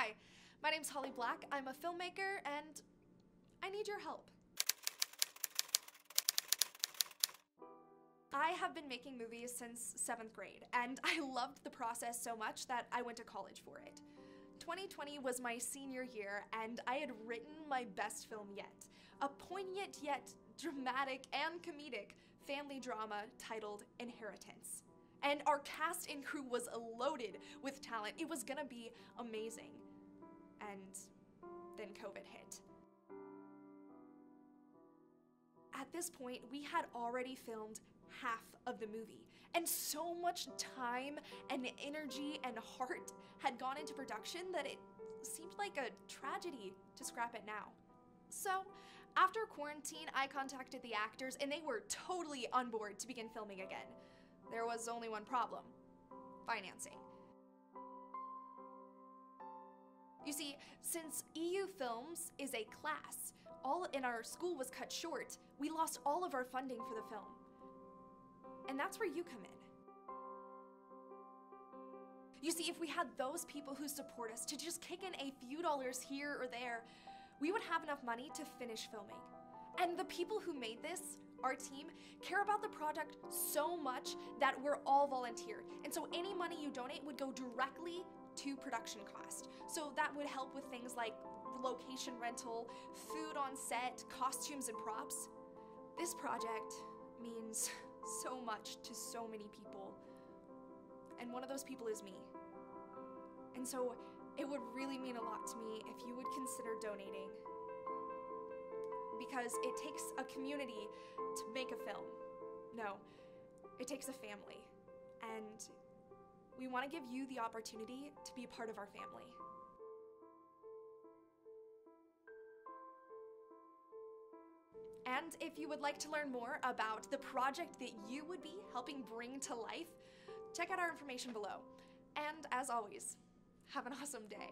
Hi, my name's Holly Black. I'm a filmmaker and I need your help. I have been making movies since seventh grade, and I loved the process so much that I went to college for it. 2020 was my senior year, and I had written my best film yet a poignant yet dramatic and comedic family drama titled Inheritance. And our cast and crew was loaded with talent. It was gonna be amazing. And then COVID hit. At this point, we had already filmed half of the movie, and so much time and energy and heart had gone into production that it seemed like a tragedy to scrap it now. So, after quarantine, I contacted the actors and they were totally on board to begin filming again. There was only one problem financing. You see, since EU Films is a class, all in our school was cut short, we lost all of our funding for the film. And that's where you come in. You see, if we had those people who support us to just kick in a few dollars here or there, we would have enough money to finish filming. And the people who made this, our team, care about the product so much that we're all volunteer. And so any money you donate would go directly to production cost. So that would help with things like location rental, food on set, costumes and props. This project means so much to so many people. And one of those people is me. And so it would really mean a lot to me if you would consider donating. Because it takes a community to make a film. No, it takes a family. And we want to give you the opportunity to be part of our family. And if you would like to learn more about the project that you would be helping bring to life, check out our information below. And as always, have an awesome day.